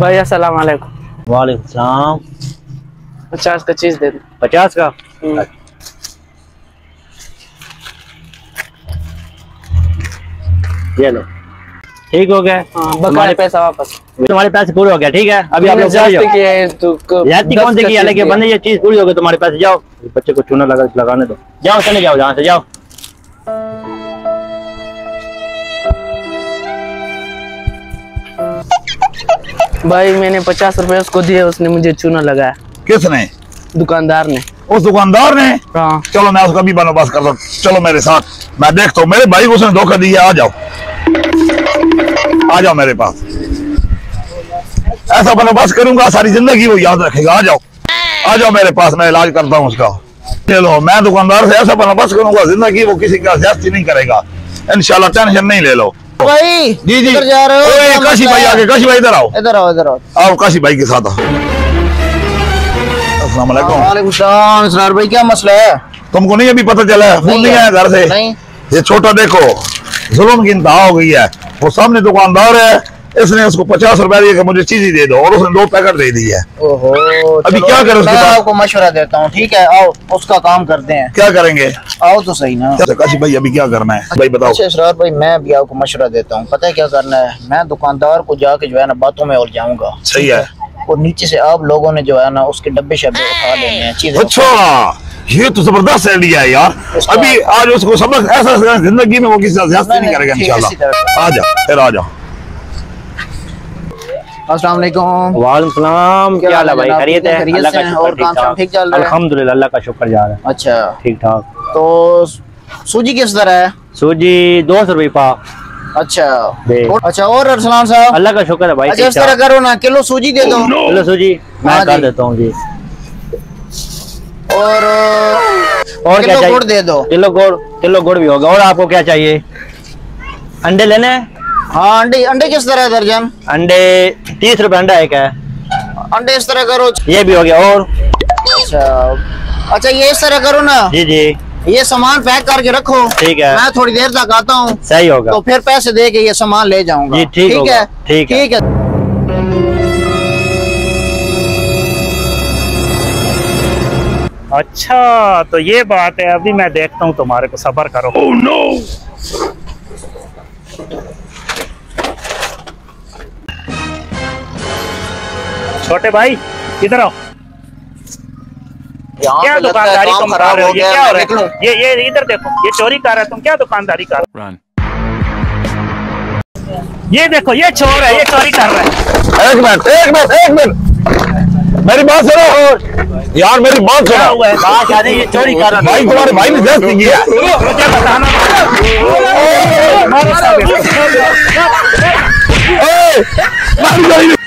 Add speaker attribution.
Speaker 1: भाई अस्सलाम वालेकुम
Speaker 2: वालेकुम सलाम
Speaker 1: पचास का चीज़ दे दो।
Speaker 2: पचास का। ये लो। ठीक हो गया?
Speaker 1: हाँ बकाया पैसा वापस।
Speaker 2: तुम्हारे पैसे पूरे हो गया ठीक है? अभी आप लोग
Speaker 1: है तो
Speaker 2: कौन से
Speaker 1: का
Speaker 2: किया? लेकिन बंदे ये चीज़ पूरी हो गई तुम्हारे पैसे जाओ। बच्चे को चूना लगा लगाने दो। जाओ चले जाओ जहाँ से जाओ।
Speaker 1: भाई मैंने पचास रुपए उसको दिए उसने मुझे चूना लगाया।
Speaker 3: किसने?
Speaker 1: दुकानदार ने।
Speaker 3: उस दुकानदार ने?
Speaker 1: हाँ।
Speaker 3: चलो मैं उसका भी बंदोबस्त करता हूँ। चलो मेरे साथ। मैं देखता हूँ। मेरे भाई को उसने धोखा दिया। आ जाओ। आ जाओ मेरे पास। ऐसा बंदोबस्त करूँगा सारी ज़िंदगी वो याद रखेगा। आ जाओ। आ जाओ मेरे पास मैं इलाज करता हूँ उसका। चलो मैं दुकानदार से ऐसा बंदोबस्त करूँगा ज़िंदगी वो किसी का ज्यादती नहीं करेगा। इनशाला टेंशन नहीं ले लो।
Speaker 4: भाई
Speaker 3: जी जी।
Speaker 4: जा रहे हो
Speaker 3: काशी भाई? आगे काशी भाई इधर आओ।
Speaker 4: इधर आओ इधर आओ।
Speaker 3: आओ काशी भाई के साथ आओ। अस्सलाम वालेकुम।
Speaker 4: वालेकुम सलाम इसरार भाई क्या मसला है?
Speaker 3: तुमको नहीं अभी पता चला है फ़ोन
Speaker 4: नहीं
Speaker 3: आया घर से।
Speaker 4: नहीं।
Speaker 3: ये छोटा देखो जुल्म की इंतहा हो गई है। वो सामने दुकानदार है इसने उसको पचास रुपए दिए कि मुझे चीज़ ही दे दो और उसने दो पैकेट दे दी है
Speaker 4: ओहो
Speaker 3: अभी क्या करें उसके
Speaker 4: मैं आपको मशवरा देता हूँ ठीक है? आओ उसका काम करते हैं।
Speaker 3: क्या करेंगे?
Speaker 4: आओ तो सही ना।
Speaker 3: अच्छा, काशी भाई अभी क्या करना है? भाई बताओ।
Speaker 4: अच्छा इसरार भाई मैं भी आपको मशवरा देता हूँ। पता है क्या करना है? मैं दुकानदार को जाके जो है ना बातों में और जाऊँगा।
Speaker 3: सही है।
Speaker 4: और नीचे से आप लोगों ने जो है ना उसके डब्बे शब्बे उठा लेने हैं चीज़ें
Speaker 3: अच्छा ये तो ज़बरदस्त आइडिया है यार। अभी आज उसको सबक ऐसा ज़िंदगी में वो किसी
Speaker 4: नहीं,
Speaker 3: करेगा इंशाल्लाह। आ जा फिर आ जाओ
Speaker 4: अस्सलाम वालेकुम
Speaker 2: वालेकुम सलाम।
Speaker 4: क्या
Speaker 2: हाल है भाई? खैरियत है? अल्लाह का शुक्र
Speaker 4: और काम ठीक चल रहा है?
Speaker 2: अल्हम्दुलिल्लाह अल्लाह का शुक्र जा रहा है
Speaker 4: अच्छा।
Speaker 2: ठीक ठाक
Speaker 4: तो सूजी किस तरह है?
Speaker 2: सूजी दो सौ रुपये पा।
Speaker 4: अच्छा। अच्छा और अरसलान साहब?
Speaker 2: अल्लाह का शुक्र है भाई
Speaker 4: अच्छा इस तरह करो ना किलो सूजी दे दो।
Speaker 2: चलो सूजी मैं
Speaker 4: हाँ
Speaker 2: कर देता हूँ जी।
Speaker 4: और
Speaker 2: और
Speaker 4: किलो गुड़ दे दो।
Speaker 2: किलो गुड़ किलो गुड़ भी होगा। और आपको क्या चाहिए? अंडे लेने हैं?
Speaker 4: अंडे अंडे किस तरह है दर्जन?
Speaker 2: अंडे तीस रुपए अंडा एक है।
Speaker 4: अंडे इस तरह करो।
Speaker 2: ये भी हो गया और?
Speaker 4: अच्छा अच्छा ये इस तरह करो ना।
Speaker 2: जी जी।
Speaker 4: ये सामान पैक करके रखो।
Speaker 2: ठीक है।
Speaker 4: मैं थोड़ी देर तक आता हूँ।
Speaker 2: सही होगा।
Speaker 4: तो फिर पैसे दे के ये सामान ले जाऊँगा।
Speaker 2: ठीक
Speaker 4: है?
Speaker 2: ठीक है।
Speaker 4: ठीक है।
Speaker 5: अच्छा तो ये बात है अभी मैं देखता हूँ तुम्हारे को सबर करो। छोटे भाई इधर आओ। क्या
Speaker 4: है
Speaker 5: दुकानदारी तुम कर
Speaker 4: खराब
Speaker 5: रहे हो ये
Speaker 4: गया
Speaker 5: क्या हो रहा है? ये ये इधर देखो ये चोरी कर रहा है तुम क्या दुकानदारी कर रहे हो? ये देखो ये चोर है ये चोरी कर रहा है।
Speaker 3: एक मिनट एक मिनट एक मिनट। मेरी बात सुनो। यार मेरी बात
Speaker 5: क्या
Speaker 3: सुनो।
Speaker 5: हुआ है?
Speaker 2: कहा जा रही है, ये चोरी कर रहा है।
Speaker 3: भाई तुम्हारे भाई ने ज्यादती की है
Speaker 5: मुझे बताना
Speaker 3: ए, मारी जाएगी।